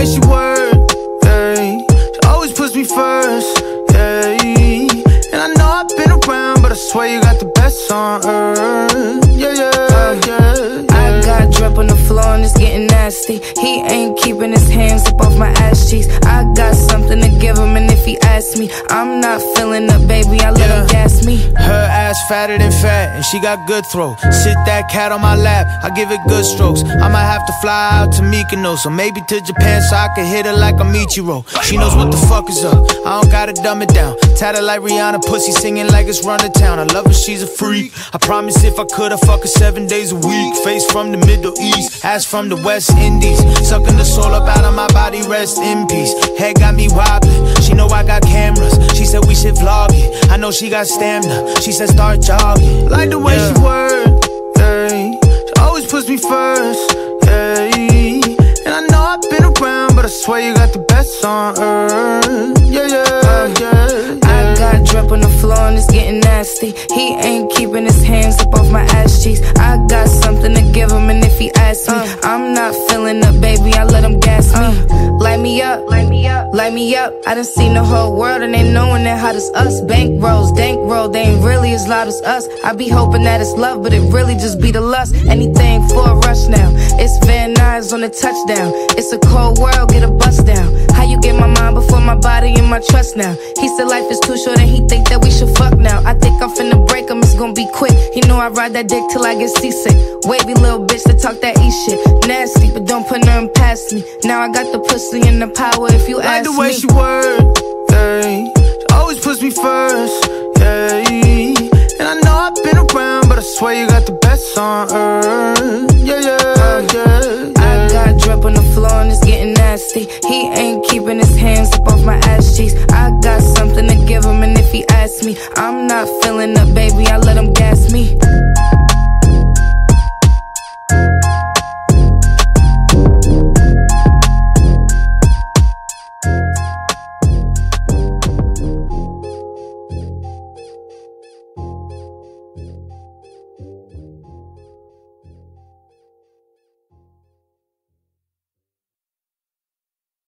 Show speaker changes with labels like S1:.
S1: way she work, yeah. She always puts me first, yeah. And I know I've been around, but I swear you got the best on earth, yeah, yeah, yeah.
S2: I got drip on the floor and it's getting nasty. He ain't keeping his hands up off my ass cheeks. I he asks me, I'm not feeling up, baby. I let him
S1: Yeah.
S2: gas me.
S1: Her ass fatter than fat, and she got good throw. Sit that cat on my lap, I give it good strokes. I might have to fly out to Mykonos, or maybe to Japan so I can hit her like I'm Ichiro. She knows what the fuck is up, I don't gotta dumb it down. Tatted like Rihanna, pussy singing like it's Run The Town. I love her, she's a freak. I promise if I could, I'd fuck her seven days a week. Face from the Middle East, ass from the West Indies. Sucking the soul up out of my body, rest in peace. Head got me wobbling, she know I got cameras. She said we should vlog it. I know she got stamina. She said start jogging. Like the way she work, yeah. She always puts me first, yeah. And I know I've been around, but I swear you got the best on earth, yeah, yeah, uh, yeah.
S2: I got drip on the floor and it's getting nasty. He ain't keeping his hands up off my ass cheeks. I got something me up, light me up, light me up. I done seen the whole world and they knowing that hot as us. Bank rolls, dank roll, they ain't really as loud as us. I be hoping that it's love, but it really just be the lust. Anything for a rush now. It's Van Nuys on the touchdown. It's a cold world, get a bust down. How you get my mind before my body and my trust now? He said life is too short and he think that we should fuck now. I think I'm finna break him, it's gonna be quick. He know I ride that dick till I get seasick. Wavy little bitch to talk that E shit. Nasty, but don't put nothing past me. Now I got the pussy and the power if you
S1: Like
S2: ask
S1: the way
S2: me.
S1: she work, yeah. She always puts me first, yeah. And I know I've been around, but I swear you got the best on earth, yeah, yeah, uh, yeah.
S2: I got drip on the floor and it's getting nasty. He ain't keeping his hands up off my ass cheeks. I me. I'm not feeling up, baby, I let them gas me.